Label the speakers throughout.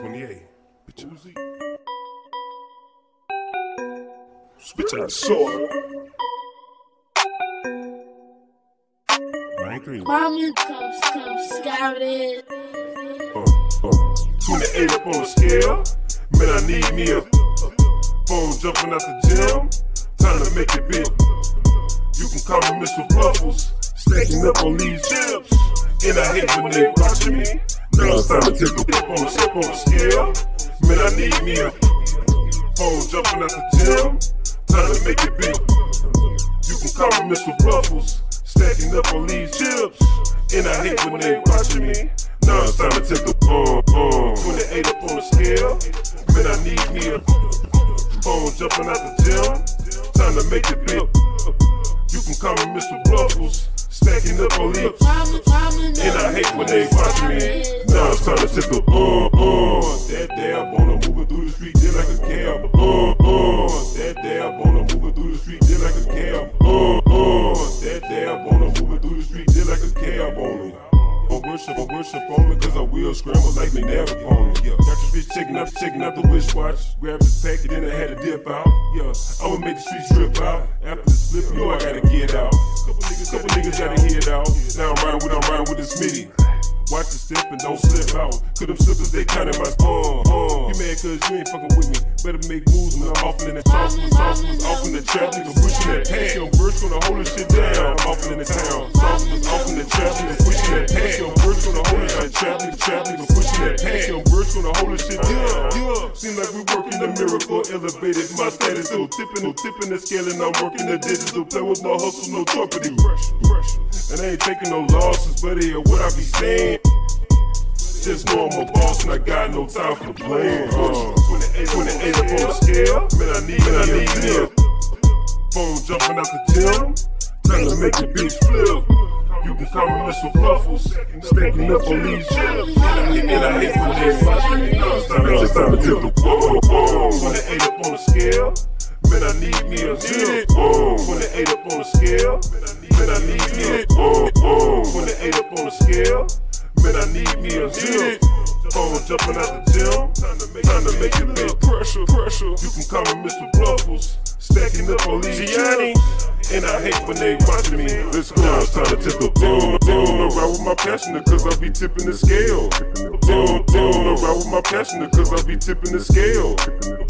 Speaker 1: 28. Bitch, Uzi. Spit out sword. Nine three.
Speaker 2: Mama come, come scout it.
Speaker 1: Uh, uh, 28 up on the scale. Man, I need me a phone jumping out the gym. Time to make it big. You can call me Mr. Ruffles. Stacking up on these chips. And I hate when they watching me. Now it's time to take a dip on the step on the scale. Man, I need me a phone jumping out the gym. Time to make it big. You can call me Mr. Ruffles. Stacking up on these chips. And I hate when they watching me. Now it's time to take a uh, uh, 28 up on the scale. Man, I need me a phone jumping out the gym. Time to make it big. Mr. Stacking up on
Speaker 2: mama,
Speaker 1: and I hate when they watch me. Now it's time to take the uh uh. That dab on her moving through the street, worship, or worship on me, cause I will scramble like they never on. Yeah. Got your bitch checking out, checking out the wish watch. Grab his packet, then I had to dip out. Yeah, I'ma make the streets trip out. After the slip, you know I gotta get out. Couple niggas, couple niggas gotta head out. Now I'm riding with, I'm riding with the Smitty. Watch the step and don't slip out. Cause them slippers, they count in my spawn. Uh, you mad cause you ain't fucking with me. Better make moves when I'm off in the sauce. Sauce off in the trap, nigga pushing that pan. Young Birch gonna hold this shit down. I'm off in the town. Miracle. Elevated my status, no tipping, no tipping the scale, and I'm working the digital. Play with my hustle, no trumpeting. And I ain't taking no losses, but hear what I be saying. Just know I'm a boss and I got no time for blame. Uh, 28, 28 up on the scale. Man, I need, man, I need me a phone jumping out the gym. Trying to make the bitch flip. You can call me Mr. Ruffles. Stacking up on these chips. And I hate when they time, to tip the whoa, whoa. 28 up on the scale. Man, I need me a zip. Whoa. 28 up on the scale. Man, I need me a whoa, whoa. 28 up on the scale. Man, I need me a zip. Phone jumping out the gym. Time to make it big pressure, pressure. You can call me Mr. Ruffles. Stacking up on these Gianni. And I hate when they watching me. Let's go. Now it's time to tip the boom, boom. Around with my passion, cause I be tipping the scale. Boom, boom. Around with my passion, cause I be tipping the scale.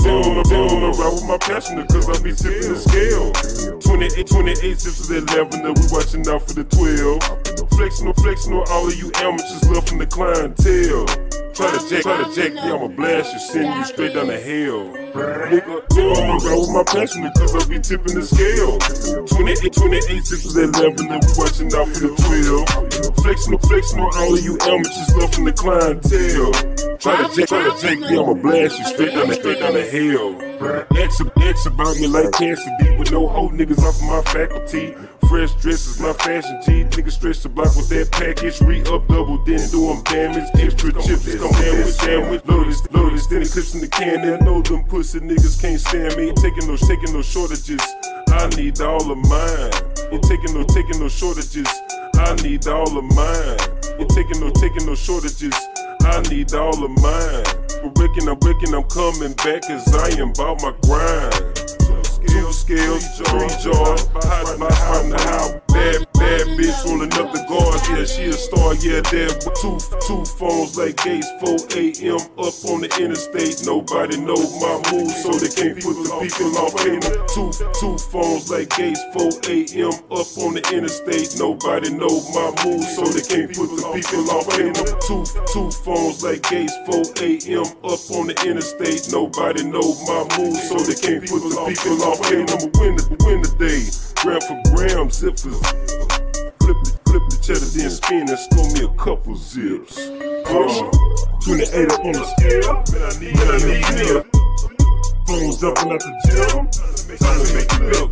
Speaker 1: Boom, boom. Around with my passion, cause I be tipping the scale. 28, 28 sips of that lavender, we watching out for the 12. Flexing on, flexing on all of you amateurs left from the clientele. Try to jack, try to jack me, I'ma blast you, send you straight down to hell. Nigga, I'm around with my passion cause I be tipping the scale. 28, 28 sips of that lavender, we watching out for the 12. Flexing on, flexing on all of you amateurs from the clientele. Try to jack, try to jack me, I'ma blast you straight down, the, straight down to hell. X, X about me like Cassidy with no hoe niggas off of my faculty. Fresh dresses, my fashion G. Niggas stretch the block with that package. Re up double, then do 'em damage. Extra chips, come sandwich, sandwich. Loaded, loaded, standing clips in the can. They know them pussy niggas can't stand me. Taking no, taking no shortages. I need all of mine. Ain't taking no, taking no shortages. I need all of mine. Ain't taking no, taking no shortages. I need all of mine. But reckon, I'm reckon I'm coming back cause I am about my grind. Two scales, three jars, hot my in the house. Bad, bitch rolling up the guards. Yeah, she a star, yeah, that two two phones like Gates, 4 a.m. up on the interstate. Nobody know my moves, so they can't put the people off in Two two phones like Gates, 4 a.m. up on the interstate. Nobody know my moves, so they can't put the people off in Two two phones like Gates, 4 a.m. up on the interstate. Nobody know my moves, so they can't put the people off in I'ma win the win the day. Gram for gram, zippers. Cheddar, then spin and score me a couple zips. Uh, 28 up on the scale, man, I need, man, I need me a phone jumping out the gym. Time to make it milk.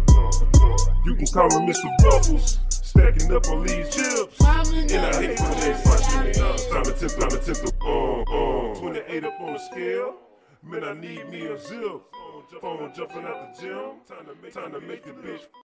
Speaker 1: You can call me Mr. Ruffles, stacking up on these chips. And I hate when they watch me. up. Time to tip, time to tip the uh, uh. 28 up on the scale. Man, I need me a zip. Phone jumping out the gym. Time to make, time to make the bitch.